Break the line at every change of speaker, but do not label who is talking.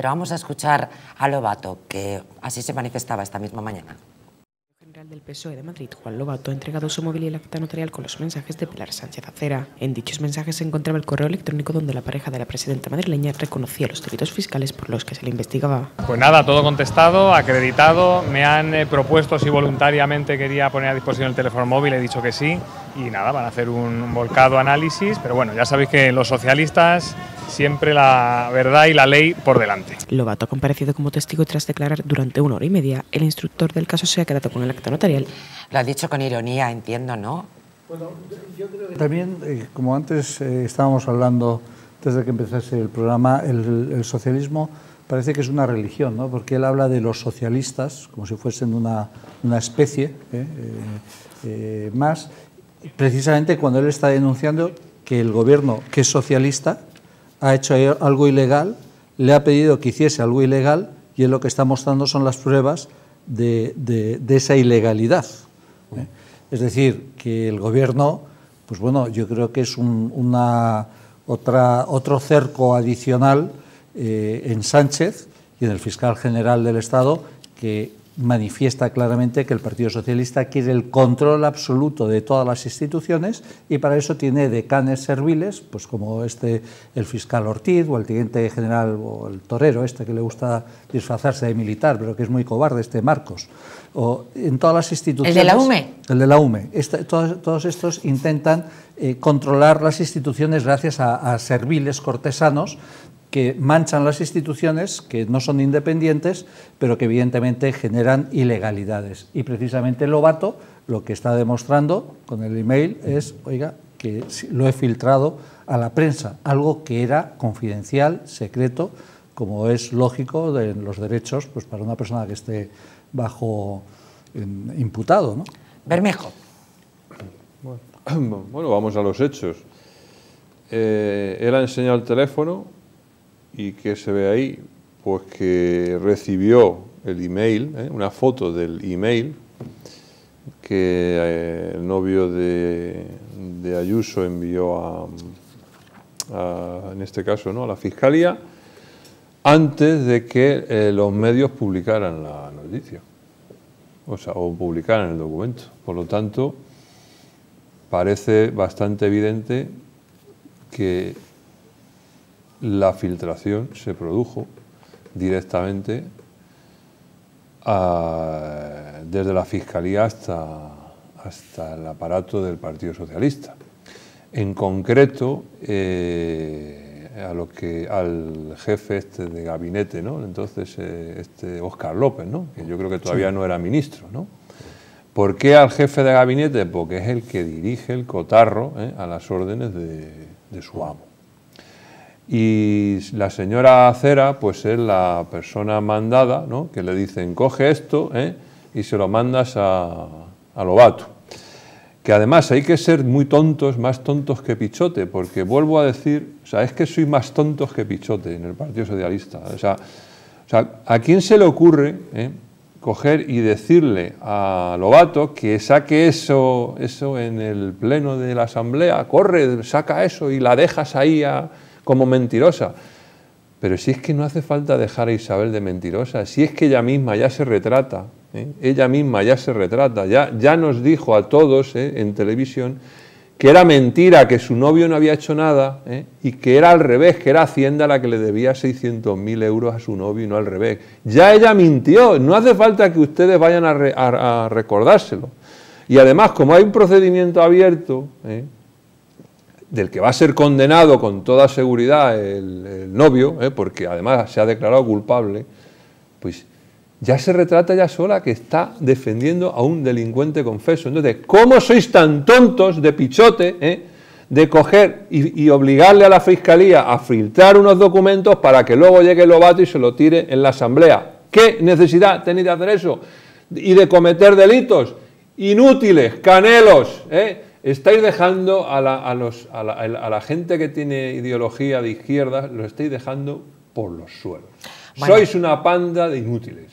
Pero vamos a escuchar a Lobato, que así se manifestaba esta misma mañana
general del PSOE de Madrid, Juan Lobato, ha entregado su móvil y el acta notarial con los mensajes de Pilar Sánchez Acera. En dichos mensajes se encontraba el correo electrónico donde la pareja de la presidenta madrileña reconocía los delitos fiscales por los que se le investigaba.
Pues nada, todo contestado, acreditado. Me han eh, propuesto si voluntariamente quería poner a disposición el teléfono móvil, he dicho que sí. Y nada, van a hacer un volcado análisis, pero bueno, ya sabéis que los socialistas siempre la verdad y la ley por delante.
Lobato ha comparecido como testigo tras declarar durante una hora y media. El instructor del caso se ha quedado con el acta notarial.
Lo ha dicho con ironía, entiendo, ¿no?
Bueno, yo creo que también, eh, como antes eh, estábamos hablando, desde que empezase el programa, el, el, socialismo parece que es una religión, ¿no? porque él habla de los socialistas como si fuesen una, una especie ¿eh? más, precisamente cuando él está denunciando que el gobierno que es socialista ha hecho algo ilegal, le ha pedido que hiciese algo ilegal y él lo que está mostrando son las pruebas de, de, esa ilegalidad. ¿eh? Es decir, que el gobierno, pues bueno, yo creo que es un, una, otra, otro cerco adicional eh, en Sánchez y en el fiscal general del Estado que manifiesta claramente que el Partido Socialista quiere el control absoluto de todas las instituciones y para eso tiene decanes serviles, pues como este el fiscal Ortiz o el teniente general o el torero este que le gusta disfrazarse de militar, pero que es muy cobarde este Marcos. O en todas las instituciones.
¿El de la UME?
El de la UME. Este, todos, todos, estos intentan eh, controlar las instituciones gracias a, a serviles cortesanos que manchan las instituciones, que no son independientes, pero que evidentemente generan ilegalidades. Y precisamente Lobato lo que está demostrando con el email es, oiga, que lo he filtrado a la prensa, algo que era confidencial, secreto, como es lógico de los derechos pues para una persona que esté bajo en, imputado. ¿no?
Bermejo.
Bueno, bueno, vamos a los hechos. Eh, él ha enseñado el teléfono y que se ve ahí, pues que recibió el email, ¿eh? una foto del email que eh, el novio de, de, Ayuso envió a, a, en este caso, ¿no? a la Fiscalía, antes de que eh, los medios publicaran la noticia, o sea, o publicaran el documento. Por lo tanto, parece bastante evidente que la filtración se produjo directamente a, desde la Fiscalía hasta, hasta el aparato del Partido Socialista. En concreto, eh, a lo que, al jefe este de gabinete, ¿no? entonces eh, este Óscar López, ¿no? que yo creo que todavía sí. no era ministro. ¿no? ¿Por qué al jefe de gabinete? Porque es el que dirige el cotarro ¿eh? a las órdenes de, de su amo. Y la señora Cera, pues es la persona mandada, ¿no? que le dicen, coge esto ¿eh? y se lo mandas a, a Lobato. Que además hay que ser muy tontos, más tontos que Pichote, porque vuelvo a decir, o sea, es que soy más tontos que Pichote en el Partido Socialista. O sea, o sea ¿a quién se le ocurre eh, coger y decirle a Lobato que saque eso, eso en el pleno de la Asamblea? Corre, saca eso y la dejas ahí a como mentirosa. Pero si es que no hace falta dejar a Isabel de mentirosa, si es que ella misma ya se retrata, ¿eh? ella misma ya se retrata, ya, ya nos dijo a todos ¿eh? en televisión que era mentira, que su novio no había hecho nada ¿eh? y que era al revés, que era Hacienda la que le debía 600.000 euros a su novio y no al revés. Ya ella mintió, no hace falta que ustedes vayan a, re, a, a recordárselo. Y además, como hay un procedimiento abierto, del que va a ser condenado con toda seguridad el, novio, ¿eh? porque además se ha declarado culpable, pues ya se retrata ya sola que está defendiendo a un delincuente confeso. Entonces, ¿cómo sois tan tontos de pichote eh? de coger y, y, obligarle a la fiscalía a filtrar unos documentos para que luego llegue el Lobato y se lo tire en la asamblea? ¿Qué necesidad tenéis de hacer eso? Y de cometer delitos inútiles, canelos, ¿eh? Estáis dejando a la, a, los, a, la, a la, gente que tiene ideología de izquierda, lo estáis dejando por los suelos. Bueno. Sois una panda de inútiles.